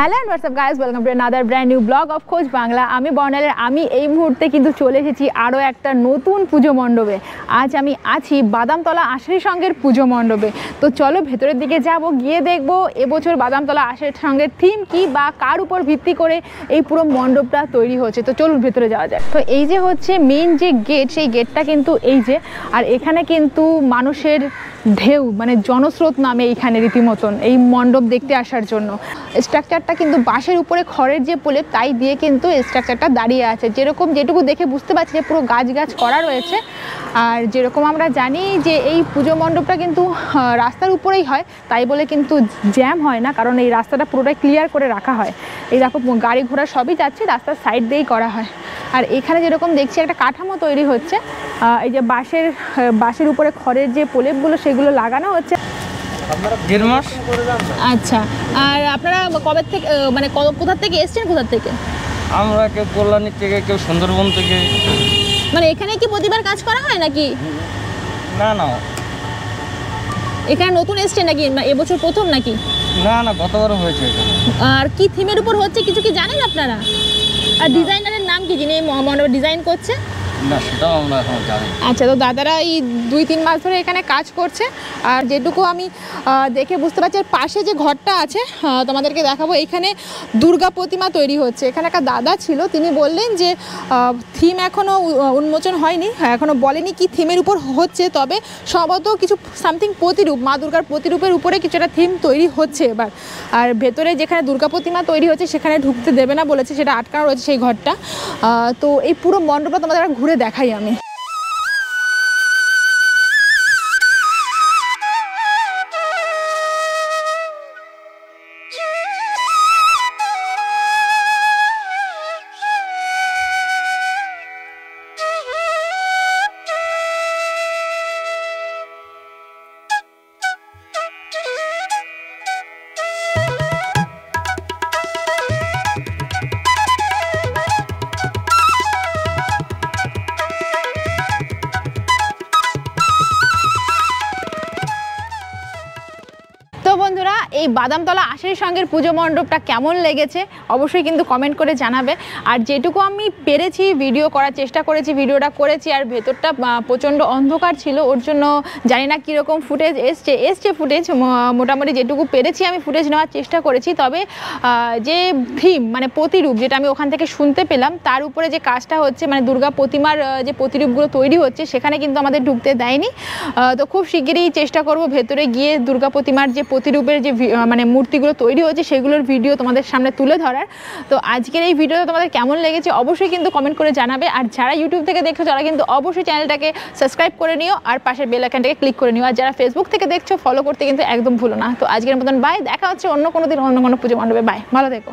Hello and WhatsApp guys welcome to another brand new blog of Khoj Bangla আমি বর্ণালের, আমি এই মুহূর্তে কিন্তু চলে এসেছি আরও একটা নতুন পুজো মণ্ডপে। আজ আমি আছি বাদামতলা আষাঢ়ি সঙ্গের পুজো মণ্ডপে। তো চলো ভেতরের দিকে যাব, গিয়ে দেখব এবছর বাদামতলা আষাঢ়ি সঙ্গের থিম কি বা কার উপর ভিত্তি করে এই পুরো মণ্ডপটা তৈরি হচ্ছে। তো চলুন ভেতরে যাওয়া যায় তো এই যে হচ্ছে মেন যে গেট সেই গেটটা কিন্তু এই যে, আর এখানে কিন্তু মানুষের ঢেউ মানে জনস্রোত নামে এইখানে রীতিমতন এই মণ্ডপ দেখতে আসার জন্য। স্ট্রাকচারটা কিন্তু বাঁশের উপরে খড়ের যে প্রলেপ, তাই দিয়ে কিন্তু স্ট্রাকচারটা দাঁড়িয়ে আছে। যেরকম যেটুকু দেখে বুঝতে পারছি যে পুরো গাছ গাছ করা রয়েছে। আর যেরকম আমরা জানি যে এই পুজো মণ্ডপটা কিন্তু রাস্তার উপরেই হয়, তাই বলে কিন্তু জ্যাম হয় না, কারণ এই রাস্তাটা পুরোটাই ক্লিয়ার করে রাখা হয়। এই দেখো গাড়ি ঘোড়া সবই যাচ্ছে, রাস্তার সাইড দিয়েই করা হয়। আর এখানে যেরকম দেখছি, একটা কাঠামো তৈরি হচ্ছে। এই যে বাঁশের বাঁশের উপরে খড়ের যে প্রলেপগুলো, সেগুলো লাগানো হচ্ছে। দেড় মাস। আচ্ছা আর আপনারা কবে থেকে মানে ক- কোথা থেকে এসছেন কোথা থেকে? আমরা কেউ কল্যাণী থেকে কেউ সুন্দরবন থেকে। মানে এখানে কি প্রতিবার কাজ করা হয় নাকি? না না। এখানে নতুন এসছেন নাকি? এবছর প্রথম নাকি? না না গতবারও হয়েছে আর কি থিমের উপর হচ্ছে কিছু কি জানেন আপনারা? আর ডিজাইনারের নাম কি যিনি এই ম- মণ্ডপ ডিজাইন করছে আচ্ছা তো দাদারা এই দুই তিন মাস ধরে এখানে কাজ করছে। আর যেটুকু আমি দেখে বুঝতে পারছি আর পাশে যে ঘরটা আছে তোমাদেরকে দেখাবো এখানে দুর্গা প্রতিমা তৈরি হচ্ছে। এখানে একটা দাদা ছিল তিনি বললেন যে থিম এখনও উন্মোচন হয়নি হ্যাঁ, এখনও বলেনি কি থিমের উপর হচ্ছে তবে সম্ভবত কিছু সামথিং প্রতিরূপ মা দুর্গার প্রতিরূপের উপরে কিছু একটা থিম তৈরি হচ্ছে এবার। আর ভেতরে যেখানে দুর্গা প্রতিমা তৈরি হচ্ছে সেখানে ঢুকতে দেবে না বলেছে সেটা আটকানো রয়েছে সেই ঘরটা। তো এই পুরো মণ্ডপটা তোমাদের একবার ঘুরে দেখাই আমি। বন্ধুরা, এই বাদামতলা আষাঢ়ি সঙ্গের পুজো মণ্ডপটা কেমন লেগেছে অবশ্যই কিন্তু কমেন্ট করে জানাবে। আর যেটুকু আমি পেরেছি ভিডিও করার চেষ্টা করেছি ভিডিওটা করেছি, আর ভেতরটা প্রচণ্ড অন্ধকার ছিল, ওর জন্য জানি না কীরকম ফুটেজ এসছে এসছে ফুটেজ মোটামুটি যেটুকু পেরেছি আমি ফুটেজ নেওয়ার চেষ্টা করেছি। তবে যে থিম মানে প্রতিরূপ যেটা আমি ওখান থেকে শুনতে পেলাম, তার উপরে যে কাজটা হচ্ছে মানে দুর্গা প্রতিমার যে প্রতিরূপগুলো তৈরি হচ্ছে, সেখানে কিন্তু আমাদের ঢুকতে দেয়নি। তো খুব শিগগিরই চেষ্টা করব ভেতরে গিয়ে দুর্গা প্রতিমার যে প্রতিরূপের যে ভি- মানে মূর্তিগুলো তৈরি হয়েছে, সেগুলোর ভিডিও তোমাদের সামনে তুলে ধরার। তো আজকের এই ভিডিওটা তোমাদের কেমন লেগেছে অবশ্যই কিন্তু কমেন্ট করে জানাবে। আর যারা ইউটিউব থেকে দেখছ, তারা কিন্তু অবশ্যই চ্যানেলটাকে সাবস্ক্রাইব করে নিও, আর পাশের বেল আইকনটাকে ক্লিক করে নিও। আর যারা ফেসবুক থেকে দেখছ ফলো করতে কিন্তু একদম ভুলো না। তো আজকের মতন বাই দেখা হচ্ছে অন্য কোনো দিন, অন্য কোনো পুজো মণ্ডপে। বাই ভালো থেকো।